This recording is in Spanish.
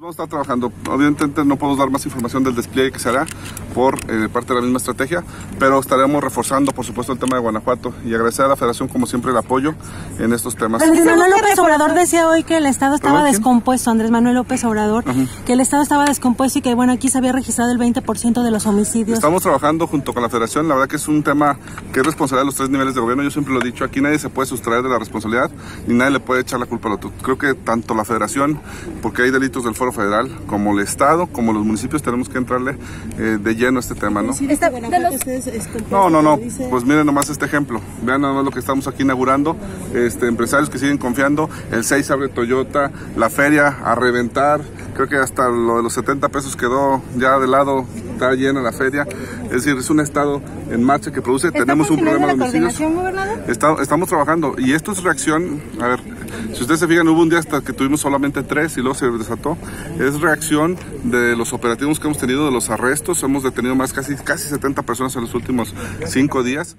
Vamos a estar trabajando. Obviamente no podemos dar más información del despliegue que se hará por eh, parte de la misma estrategia, pero estaremos reforzando, por supuesto, el tema de Guanajuato y agradecer a la Federación, como siempre, el apoyo en estos temas. Andrés Manuel López Obrador decía hoy que el Estado estaba descompuesto, Andrés Manuel López Obrador, que el Estado estaba descompuesto y que, bueno, aquí se había registrado el 20% de los homicidios. Estamos trabajando junto con la Federación, la verdad que es un tema que es responsabilidad de los tres niveles de gobierno. Yo siempre lo he dicho, aquí nadie se puede sustraer de la responsabilidad ni nadie le puede echar la culpa al otro. Creo que tanto la Federación, porque hay delitos del Foro Federal, como el Estado, como los municipios, tenemos que entrarle eh, de lleno a este tema, ¿no? No, no, no. Pues miren nomás este ejemplo. Vean nada más lo que estamos aquí inaugurando. Este, empresarios que siguen confiando. El 6 abre Toyota, la feria a reventar. Creo que hasta lo de los 70 pesos quedó ya de lado, está llena la feria. Es decir, es un estado en marcha que produce. Tenemos un problema de homicidios. estamos trabajando y esto es reacción. A ver, si ustedes se fijan, hubo un día hasta que tuvimos solamente tres y luego se desató. Es reacción de los operativos que hemos tenido, de los arrestos. Hemos detenido más casi, casi 70 personas en los últimos cinco días.